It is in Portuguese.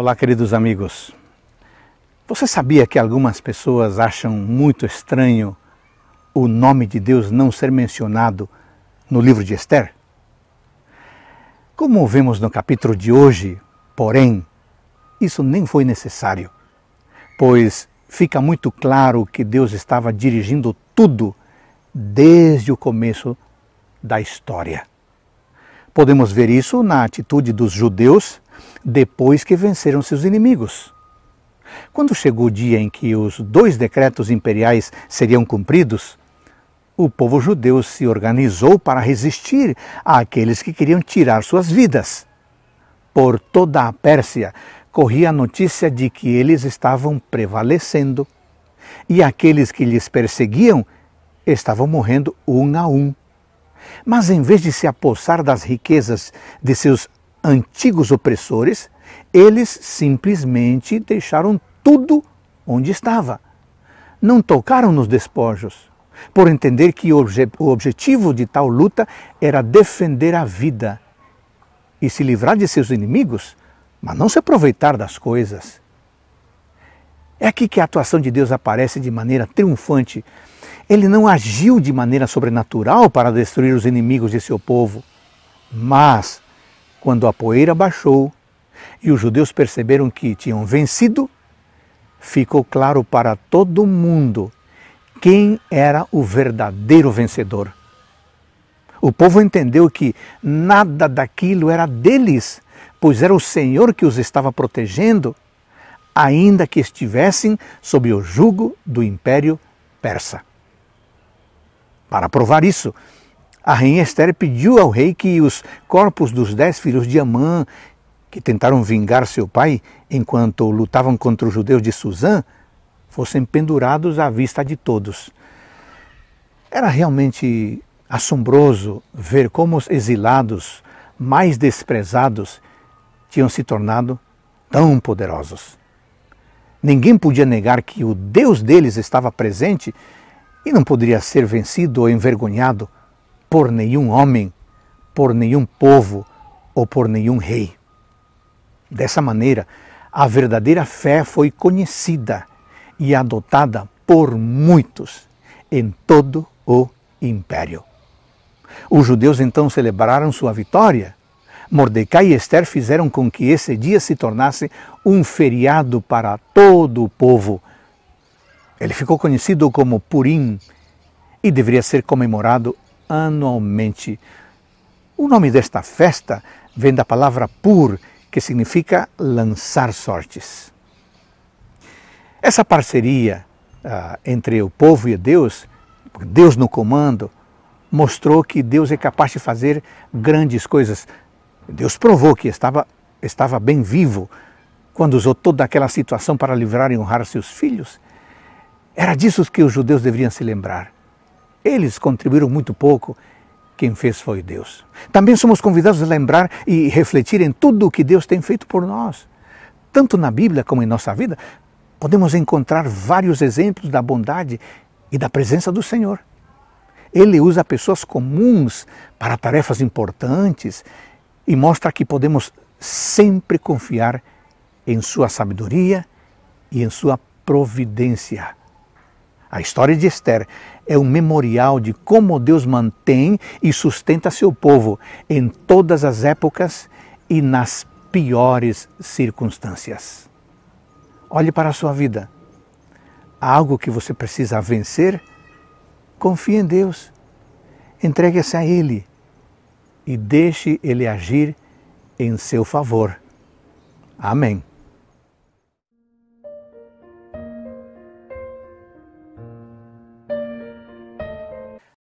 Olá, queridos amigos. Você sabia que algumas pessoas acham muito estranho o nome de Deus não ser mencionado no livro de Esther? Como vemos no capítulo de hoje, porém, isso nem foi necessário, pois fica muito claro que Deus estava dirigindo tudo desde o começo da história. Podemos ver isso na atitude dos judeus depois que venceram seus inimigos. Quando chegou o dia em que os dois decretos imperiais seriam cumpridos, o povo judeu se organizou para resistir àqueles que queriam tirar suas vidas. Por toda a Pérsia corria a notícia de que eles estavam prevalecendo e aqueles que lhes perseguiam estavam morrendo um a um. Mas em vez de se apossar das riquezas de seus antigos opressores, eles simplesmente deixaram tudo onde estava. Não tocaram nos despojos, por entender que o, obje o objetivo de tal luta era defender a vida e se livrar de seus inimigos, mas não se aproveitar das coisas. É aqui que a atuação de Deus aparece de maneira triunfante. Ele não agiu de maneira sobrenatural para destruir os inimigos de seu povo, mas quando a poeira baixou e os judeus perceberam que tinham vencido, ficou claro para todo mundo quem era o verdadeiro vencedor. O povo entendeu que nada daquilo era deles, pois era o Senhor que os estava protegendo, ainda que estivessem sob o jugo do império persa. Para provar isso, a rainha Esther pediu ao rei que os corpos dos dez filhos de Amã, que tentaram vingar seu pai enquanto lutavam contra os judeus de Suzã, fossem pendurados à vista de todos. Era realmente assombroso ver como os exilados mais desprezados tinham se tornado tão poderosos. Ninguém podia negar que o Deus deles estava presente e não poderia ser vencido ou envergonhado por nenhum homem, por nenhum povo ou por nenhum rei. Dessa maneira, a verdadeira fé foi conhecida e adotada por muitos em todo o império. Os judeus então celebraram sua vitória. Mordecai e Esther fizeram com que esse dia se tornasse um feriado para todo o povo. Ele ficou conhecido como Purim e deveria ser comemorado anualmente. O nome desta festa vem da palavra pur, que significa lançar sortes. Essa parceria uh, entre o povo e Deus, Deus no comando, mostrou que Deus é capaz de fazer grandes coisas. Deus provou que estava, estava bem vivo quando usou toda aquela situação para livrar e honrar seus filhos. Era disso que os judeus deveriam se lembrar. Eles contribuíram muito pouco. Quem fez foi Deus. Também somos convidados a lembrar e refletir em tudo o que Deus tem feito por nós. Tanto na Bíblia como em nossa vida, podemos encontrar vários exemplos da bondade e da presença do Senhor. Ele usa pessoas comuns para tarefas importantes e mostra que podemos sempre confiar em Sua sabedoria e em Sua providência. A história de Esther é um memorial de como Deus mantém e sustenta seu povo em todas as épocas e nas piores circunstâncias. Olhe para a sua vida. Há algo que você precisa vencer? Confie em Deus. Entregue-se a Ele e deixe Ele agir em seu favor. Amém.